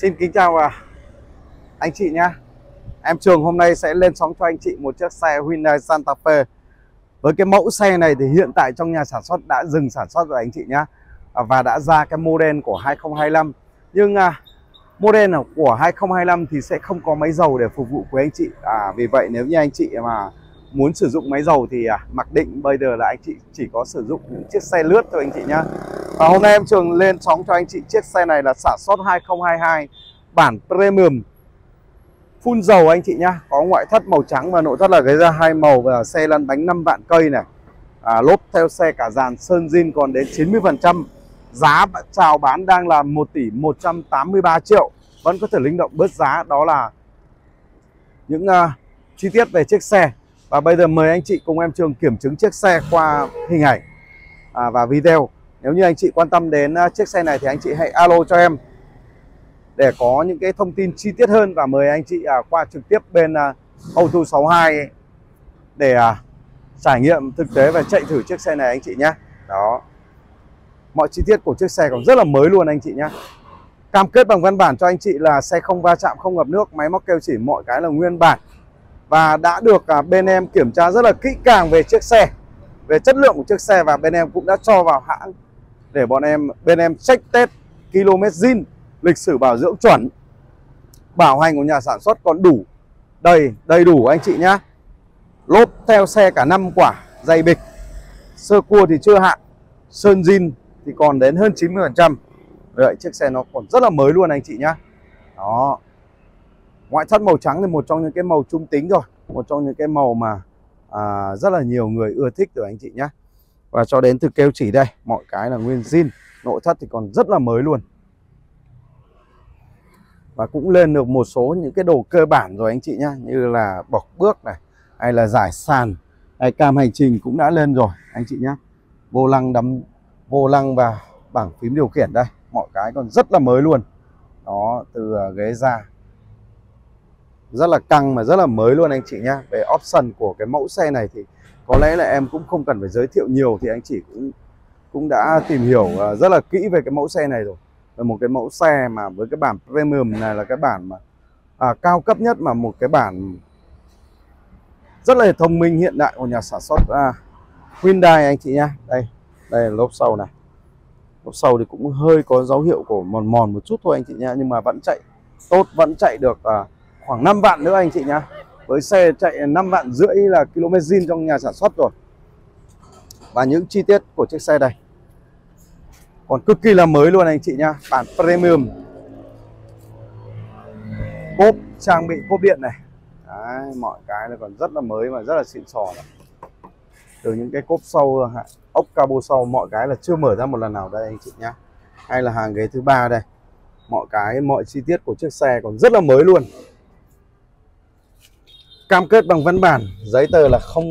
Xin kính chào à, anh chị nhé Em Trường hôm nay sẽ lên sóng cho anh chị một chiếc xe Hyundai Santa Fe. Với cái mẫu xe này thì hiện tại trong nhà sản xuất đã dừng sản xuất rồi anh chị nhé à, Và đã ra cái model của 2025 Nhưng à, model của 2025 thì sẽ không có máy dầu để phục vụ của anh chị. À, Vì vậy nếu như anh chị mà muốn sử dụng máy dầu thì à, mặc định bây giờ là anh chị chỉ có sử dụng những chiếc xe lướt thôi anh chị nhá và hôm nay em Trường lên sóng cho anh chị chiếc xe này là sản xuất 2022 bản premium. Phun dầu anh chị nhá có ngoại thất màu trắng và nội thất là cái ra hai màu và xe lăn bánh 5 vạn cây này. À, lốp theo xe cả dàn sơn zin còn đến 90 phần trăm. Giá chào bán đang là 1 tỷ 183 triệu. Vẫn có thể linh động bớt giá đó là những uh, chi tiết về chiếc xe. Và bây giờ mời anh chị cùng em Trường kiểm chứng chiếc xe qua hình ảnh à, và video nếu như anh chị quan tâm đến à, chiếc xe này thì anh chị hãy alo cho em. Để có những cái thông tin chi tiết hơn và mời anh chị à, qua trực tiếp bên à, Auto 62 để trải nghiệm thực tế và chạy thử chiếc xe này anh chị nhé. Đó. Mọi chi tiết của chiếc xe còn rất là mới luôn anh chị nhé. Cam kết bằng văn bản cho anh chị là xe không va chạm, không ngập nước, máy móc kêu chỉ, mọi cái là nguyên bản. Và đã được bên em kiểm tra rất là kỹ càng về chiếc xe, về chất lượng của chiếc xe và bên em cũng đã cho vào hãng để bọn em bên em check test km zin lịch sử bảo dưỡng chuẩn bảo hành của nhà sản xuất còn đủ. Đầy đầy đủ anh chị nhá. Lốp theo xe cả năm quả dày bịch. Sơ cua thì chưa hạn sơn zin thì còn đến hơn 90 phần trăm. Vậy chiếc xe nó còn rất là mới luôn anh chị nhá. Đó. Ngoại thất màu trắng thì một trong những cái màu trung tính rồi một trong những cái màu mà à, rất là nhiều người ưa thích rồi anh chị nhé và cho đến từ kêu chỉ đây, mọi cái là nguyên zin. Nội thất thì còn rất là mới luôn. Và cũng lên được một số những cái đồ cơ bản rồi anh chị nhá, như là bọc bước này, hay là giải sàn, hay cam hành trình cũng đã lên rồi, anh chị nhá. Vô lăng đắm, vô lăng và bảng phím điều khiển đây, mọi cái còn rất là mới luôn. Đó, từ à, ghế ra rất là căng mà rất là mới luôn anh chị nhá. Về option của cái mẫu xe này thì có lẽ là em cũng không cần phải giới thiệu nhiều thì anh chị cũng cũng đã tìm hiểu à, rất là kỹ về cái mẫu xe này rồi. Là một cái mẫu xe mà với cái bản premium này là cái bản mà à, cao cấp nhất mà một cái bản rất là thông minh hiện đại của nhà sản xuất à, Hyundai anh chị nhá. Đây đây là lốp sau này. Lốp sau thì cũng hơi có dấu hiệu của mòn mòn một chút thôi anh chị nhá nhưng mà vẫn chạy tốt vẫn chạy được à, khoảng 5 vạn nữa anh chị nhá. Với xe chạy 5 vạn rưỡi là km zin trong nhà sản xuất rồi. Và những chi tiết của chiếc xe đây còn cực kỳ là mới luôn anh chị nhá bản premium. Cốp trang bị cốp điện này. Đấy, mọi cái là còn rất là mới và rất là xịn sò này. từ những cái cốp sau ốc cabo sau mọi cái là chưa mở ra một lần nào đây anh chị nhá. Hay là hàng ghế thứ ba đây. Mọi cái mọi chi tiết của chiếc xe còn rất là mới luôn cam kết bằng văn bản giấy tờ là không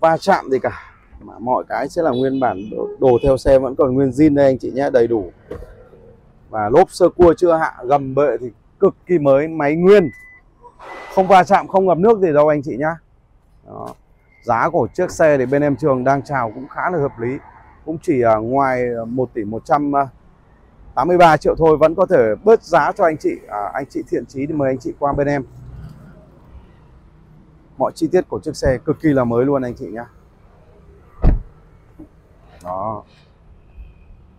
va chạm gì cả. Mà mọi cái sẽ là nguyên bản đồ, đồ theo xe vẫn còn nguyên zin đây anh chị nhé đầy đủ. Và lốp sơ cua chưa hạ gầm bệ thì cực kỳ mới máy nguyên. Không va chạm không ngập nước gì đâu anh chị nhá. Đó. giá của chiếc xe thì bên em trường đang chào cũng khá là hợp lý. Cũng chỉ ở ngoài 1 tỷ 183 à, triệu thôi vẫn có thể bớt giá cho anh chị. À, anh chị thiện chí thì mời anh chị qua bên em mọi chi tiết của chiếc xe cực kỳ là mới luôn anh chị nhá. Đó.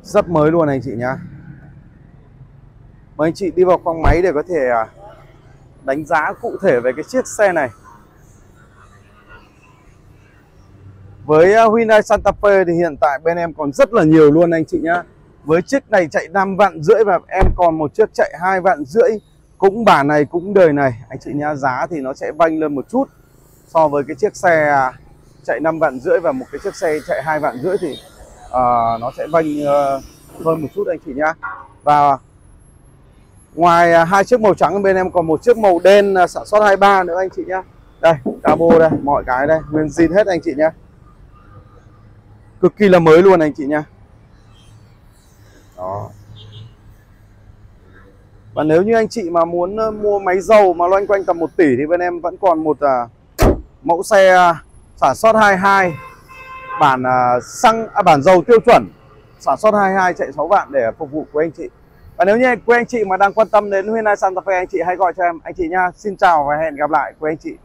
Rất mới luôn anh chị nhá. Mời anh chị đi vào khoang máy để có thể à, đánh giá cụ thể về cái chiếc xe này. Với à, Hyundai Santa Fe thì hiện tại bên em còn rất là nhiều luôn anh chị nhá. Với chiếc này chạy 5 vạn rưỡi và em còn một chiếc chạy hai vạn rưỡi. Cũng bản này cũng đời này. Anh chị nhá, giá thì nó sẽ vanh lên một chút so với cái chiếc xe chạy 5 vạn rưỡi và một cái chiếc xe chạy hai vạn rưỡi thì uh, nó sẽ vanh uh, hơn một chút anh chị nhá. Và ngoài uh, hai chiếc màu trắng bên em còn một chiếc màu đen uh, sản xuất 23 nữa anh chị nhá. Đây cabo đây mọi cái đây nguyên zin hết anh chị nhá. Cực kỳ là mới luôn anh chị nhá. Đó. Và nếu như anh chị mà muốn mua máy dầu mà loanh quanh tầm 1 tỷ thì bên em vẫn còn một uh, mẫu xe à, sản xuất 22 bản à, xăng à, bản dầu tiêu chuẩn. Sản xuất 22 chạy 6 vạn để phục vụ của anh chị. Và nếu như quý anh chị mà đang quan tâm đến Hyundai Santa Fe anh chị hãy gọi cho em. Anh chị nha xin chào và hẹn gặp lại quý anh chị.